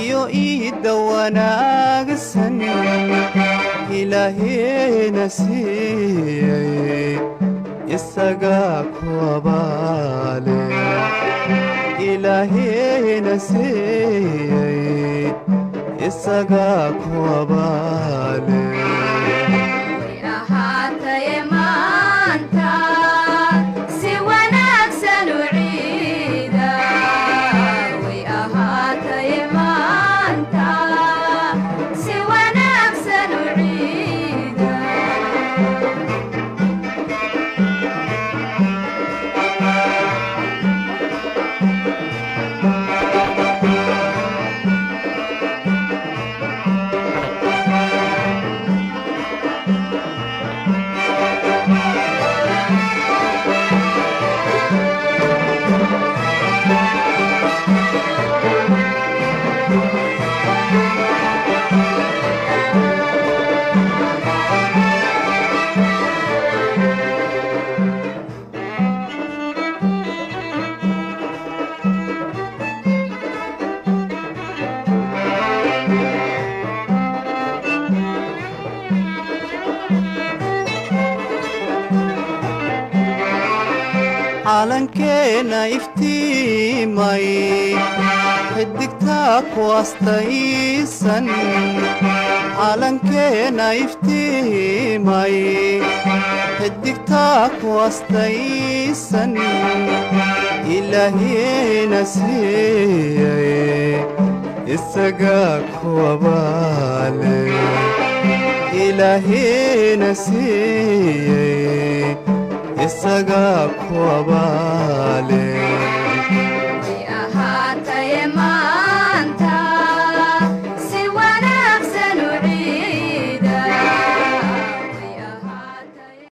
iyo iidda wanaagsan ilaahena siiyey isagaa ku abaale ilaahena siiyey isagaa ku abaale عالن كينا يفتي حدك تاك واسطي سن عالن كينا يفتي حدك تاك واسطي إلهي نسيي. السجاك هو بالي إلهي نسيي. सगा खोबाले।